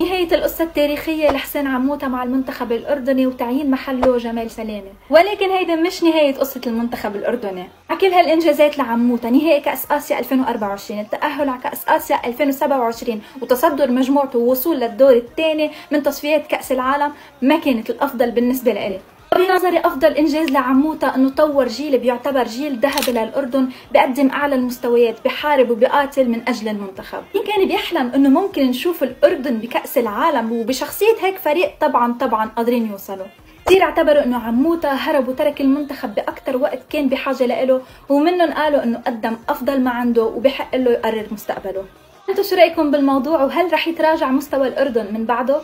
نهاية القصة التاريخية لحسين عموتة مع المنتخب الأردني وتعيين محله جمال سلامة. ولكن هيدا مش نهاية قصة المنتخب الأردني. على كل هالإنجازات لعموتة نهائي كأس آسيا 2024 التأهل على كأس آسيا 2027 وتصدر مجموعته ووصول للدور الثاني من تصفيات كأس العالم ما كانت الأفضل بالنسبة لإلي. بنظري أفضل إنجاز لعموته أنه طور جيل بيعتبر جيل ذهبي للاردن بقدم أعلى المستويات بحارب وبقاتل من أجل المنتخب. مين كان بيحلم أنه ممكن نشوف الأردن بكأس العالم وبشخصية هيك فريق طبعا طبعا قادرين يوصلوا. كثير اعتبروا أنه عموته هرب وترك المنتخب بأكثر وقت كان بحاجة لإله ومنهم قالوا أنه قدم أفضل ما عنده وبحق له يقرر مستقبله. أنتوا شو رأيكم بالموضوع؟ وهل رح يتراجع مستوى الأردن من بعده؟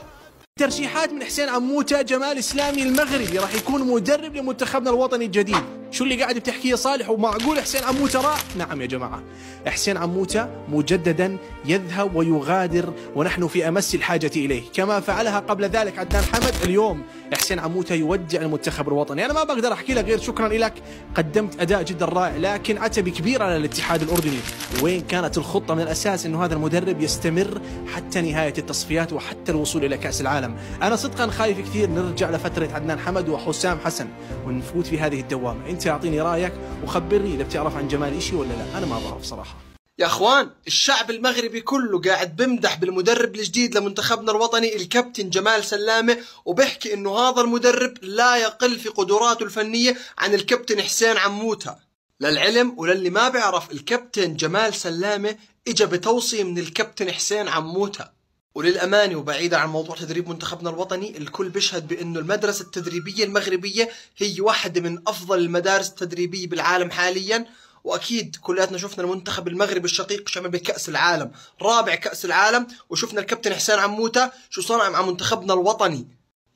ترشيحات من حسين عموتة جمال إسلامي المغربي راح يكون مدرب لمنتخبنا الوطني الجديد. شو اللي قاعد بتحكيه صالح؟ ومعقول حسين عموتة راح نعم يا جماعة. حسين عموتة مجددا يذهب ويغادر ونحن في أمس الحاجة إليه. كما فعلها قبل ذلك عدنان حمد اليوم حسين عموتة يودع المنتخب الوطني. أنا ما بقدر أحكي لك غير شكرا لك. قدمت أداء جدا رائع لكن عتبي كبير على الاتحاد الأردني. وين كانت الخطة؟ من الأساس إنه هذا المدرب يستمر حتى نهاية التصفيات وحتى الوصول إلى كأس العالم. أنا صدقا خايف كثير نرجع لفترة عدنان حمد وحسام حسن ونفوت في هذه الدوامة. أنت اعطيني رايك وخبرني إذا بتعرف عن جمال إشي ولا لا. أنا ما بعرف صراحة. يا أخوان الشعب المغربي كله قاعد بمدح بالمدرب الجديد لمنتخبنا الوطني الكابتن جمال سلامة وبيحكي إنه هذا المدرب لا يقل في قدراته الفنية عن الكابتن حسين عموتة. للعلم وللي ما بيعرف الكابتن جمال سلامة اجى بتوصية من الكابتن حسين عموتة. وللأمانة وبعيدا عن موضوع تدريب منتخبنا الوطني الكل بيشهد بأنه المدرسة التدريبية المغربية هي واحدة من أفضل المدارس التدريبية بالعالم حاليا. وأكيد كلياتنا شفنا المنتخب المغربي الشقيق شمل بكأس العالم رابع كأس العالم وشفنا الكابتن حسين عموتة شو صنع مع منتخبنا الوطني.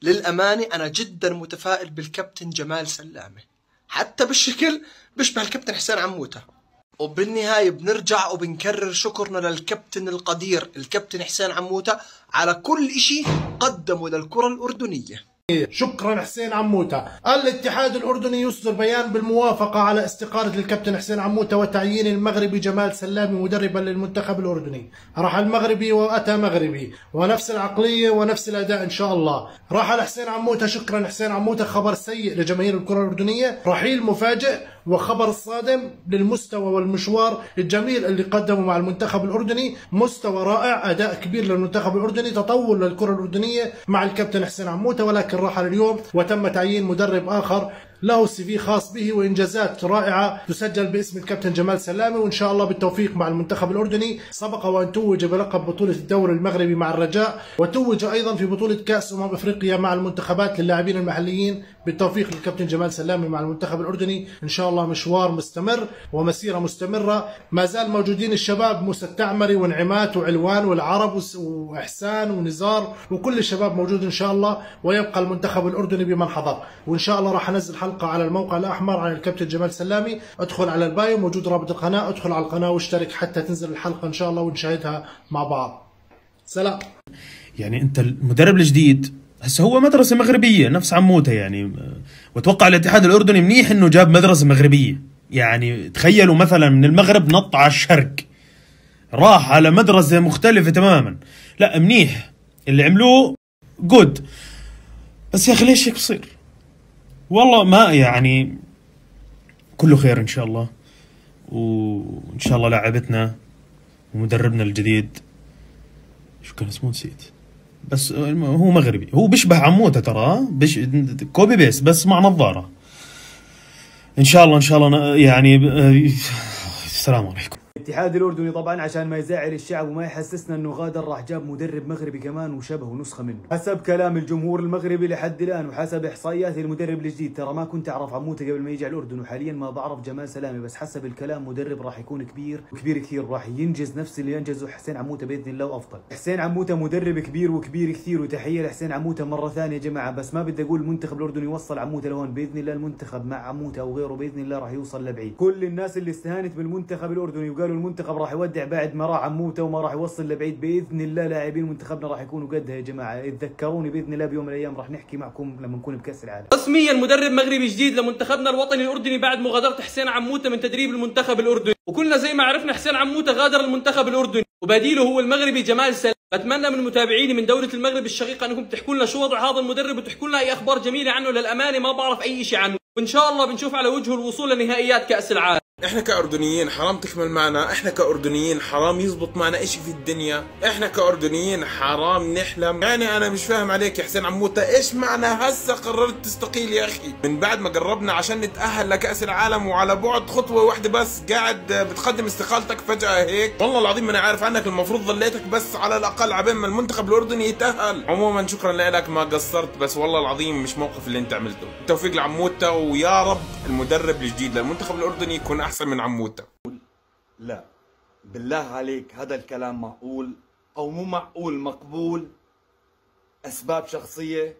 للأمانة أنا جدا متفائل بالكابتن جمال سلامة. حتى بالشكل بيشبه الكابتن حسين عموتة. وبالنهاية بنرجع وبنكرر شكرنا للكابتن القدير الكابتن حسين عموتة على كل إشي قدمه للكرة الأردنية. شكرا حسين عموتة. الاتحاد الأردني يصدر بيان بالموافقة على استقالة الكابتن حسين عموتة وتعيين المغربي جمال سلامي مدربا للمنتخب الأردني. رحل مغربي وأتى مغربي. ونفس العقلية ونفس الأداء إن شاء الله. رحل حسين عموتة. شكرا حسين عموتة. خبر سيء لجماهير الكرة الأردنية. رحيل مفاجئ. وخبر صادم للمستوى والمشوار الجميل اللي قدمه مع المنتخب الأردني. مستوى رائع أداء كبير للمنتخب الأردني تطور للكرة الأردنية مع الكابتن حسين عموتة ولكن رحل اليوم وتم تعيين مدرب آخر له سي في خاص به وإنجازات رائعة تسجل باسم الكابتن جمال سلامه وإن شاء الله بالتوفيق مع المنتخب الأردني. سبق وأن توج بلقب بطولة الدوري المغربي مع الرجاء وتوج أيضا في بطولة كأس أمم أفريقيا مع المنتخبات للاعبين المحليين بالتوفيق للكابتن جمال سلامه مع المنتخب الأردني. إن شاء الله مشوار مستمر ومسيرة مستمرة. ما زال موجودين الشباب موسى التعمري وانعمات وعلوان والعرب وإحسان ونزار وكل الشباب موجود إن شاء الله ويبقى المنتخب الأردني بمن حضر. وإن شاء الله راح أنزل حلقة على الموقع الأحمر عن الكابتن جمال سلامي. أدخل على البايو موجود رابط القناة. أدخل على القناة واشترك حتى تنزل الحلقة إن شاء الله ونشاهدها مع بعض. سلام. يعني أنت المدرب الجديد هسه هو مدرسة مغربية نفس عموته يعني. وأتوقع الاتحاد الأردني منيح إنه جاب مدرسة مغربية. يعني تخيلوا مثلا من المغرب نط على الشرق راح على مدرسة مختلفة تماما. لا منيح. اللي عملوه جود بس يا أخي ليش هيك بصير؟ والله ما يعني كله خير إن شاء الله. وإن شاء الله لاعبتنا ومدربنا الجديد. شو كان اسمه نسيت. بس هو مغربي. هو بيشبه عموته ترى بش copy paste بس مع نظارة. إن شاء الله إن شاء الله يعني السلام عليكم. الاتحاد الأردني طبعا عشان ما يزعل الشعب وما يحسسنا إنه غادر راح جاب مدرب مغربي كمان وشبهه نسخه منه. حسب كلام الجمهور المغربي لحد الآن وحسب إحصائيات المدرب الجديد ترى ما كنت أعرف عموتة قبل ما يجي على الأردن وحاليا ما بعرف جمال سلامي بس حسب الكلام مدرب راح يكون كبير وكبير كثير راح ينجز نفس اللي ينجزه حسين عموتة بإذن الله وأفضل. حسين عموتة مدرب كبير وكبير كثير وتحية لحسين عموتة مرة ثانية يا جماعة بس ما بدي أقول المنتخب الأردني يوصل عموتة لهون بإذن الله المنتخب مع عموتة أو غيره بإذن الله راح يوصل لبعيد. كل الناس اللي استهانت بالمنتخب الأردني وقالوا المنتخب راح يودع بعد ما راح عموته وما راح يوصل لبعيد بإذن الله. لاعبين منتخبنا راح يكونوا قدها يا جماعة. اتذكروني بإذن الله بيوم من الأيام راح نحكي معكم لما نكون بكأس العالم. رسميا مدرب مغربي جديد لمنتخبنا الوطني الأردني بعد مغادرة حسين عموتة من تدريب المنتخب الأردني. وكلنا زي ما عرفنا حسين عموتة غادر المنتخب الأردني. وبديله هو المغربي جمال سلام. بتمنى من متابعيني من دولة المغرب الشقيقة أنكم تحكوا لنا شو وضع هذا المدرب وتحكوا لنا أي أخبار جميلة عنه. للامانة ما بعرف أي شيء عنه. وإن شاء الله بنشوف على وجهه الوصول لنهائيات كأس العالم. إحنا كأردنيين حرام تكمل معنا. إحنا كأردنيين حرام يزبط معنا إشي في الدنيا. إحنا كأردنيين حرام نحلم. يعني أنا مش فاهم عليك يا حسين عموتة. إيش معنى هسه قررت تستقيل يا أخي؟ من بعد ما قربنا عشان نتأهل لكأس العالم وعلى بعد خطوة واحدة بس قاعد بتقدم استقالتك فجأة هيك. والله العظيم ما أنا عارف عنك المفروض ظليتك بس على الأقل عبين ما المنتخب الأردني يتأهل. عموما شكرا لك ما قصرت بس والله العظيم مش موقف اللي أنت عملته. التوفيق لعموتة ويا رب المدرب الجديد للمنتخب الأردني يكون أحسن من عموتة. لا. بالله عليك هذا الكلام معقول أو مو معقول مقبول؟ أسباب شخصية؟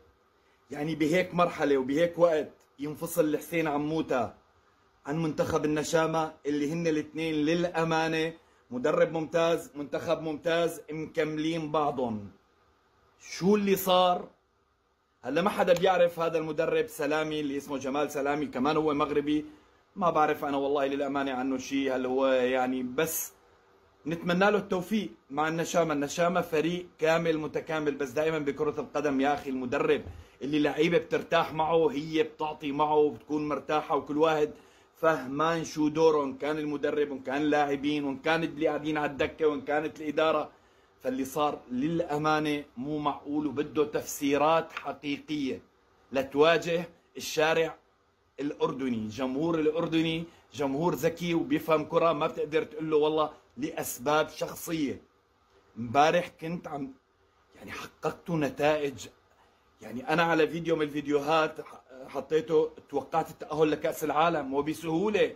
يعني بهيك مرحلة وبهيك وقت ينفصل الحسين عموتة عن منتخب النشامة اللي هن الاثنين للأمانة مدرب ممتاز منتخب ممتاز مكملين بعضهم. شو اللي صار؟ هلا ما حدا بيعرف هذا المدرب سلامي اللي اسمه جمال سلامي كمان هو مغربي. ما بعرف أنا والله للأمانة عنه شيء هل هو يعني بس نتمنى له التوفيق مع النشامة، النشامة فريق كامل متكامل بس دائما بكرة القدم يا أخي المدرب. اللي لعيبة بترتاح معه هي بتعطي معه وبتكون مرتاحة وكل واحد فهمان شو دوره إن كان المدرب وان كان اللاعبين وإن كان اللي قاعدين على الدكة وإن كانت الإدارة. فاللي صار للأمانة مو معقول وبده تفسيرات حقيقية لتواجه الشارع الأردني الجمهور الأردني جمهور ذكي وبيفهم كرة ما بتقدر تقول له والله لأسباب شخصية. امبارح كنت عم يعني حققت نتائج يعني أنا على فيديو من الفيديوهات حطيته توقعت التأهل لكأس العالم وبسهولة.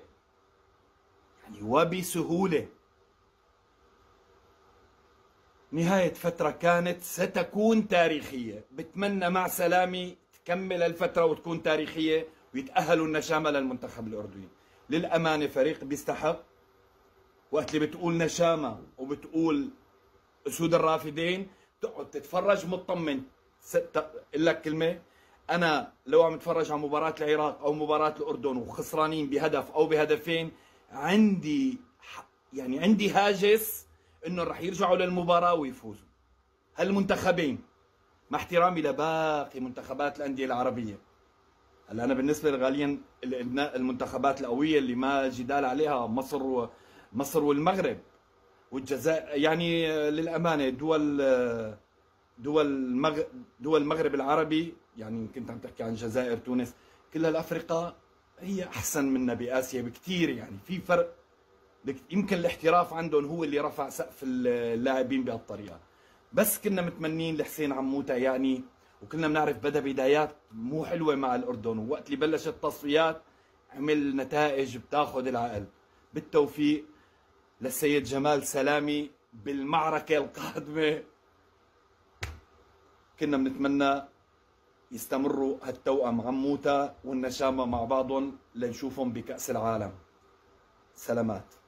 يعني وبسهولة. نهاية فترة كانت ستكون تاريخية. بتمنى مع سلامي تكمل الفترة وتكون تاريخية. ويتأهلوا النشامة للمنتخب الأردني. للأمانة فريق بيستحق. وقت اللي بتقول نشامة وبتقول أسود الرافدين تقعد تتفرج مطمن. أقول لك كلمة أنا لو عم اتفرج على مباراة العراق أو مباراة الأردن وخسرانين بهدف أو بهدفين عندي يعني عندي هاجس إنه رح يرجعوا للمباراة ويفوزوا. هالمنتخبين مع احترامي لباقي منتخبات الأندية العربية. هلا أنا بالنسبة لي غاليا المنتخبات القوية اللي ما جدال عليها مصر و مصر والمغرب والجزائر يعني للأمانة دول دول المغ... دول المغرب العربي يعني كنت عم تحكي عن الجزائر تونس كلها الافرقه هي أحسن منا باسيا بكثير يعني في فرق يمكن الاحتراف عندهم هو اللي رفع سقف اللاعبين بهالطريقة. بس كنا متمنين لحسين عموتة يعني وكلنا بنعرف بدا بدايات مو حلوة مع الأردن. ووقت اللي بلشت التصفيات عمل نتائج بتاخذ العقل. بالتوفيق للسيد جمال سلامي بالمعركة القادمة. كنا بنتمنى يستمروا هالتوأم عموته والنشامة مع بعضهم لنشوفهم بكأس العالم. سلامات.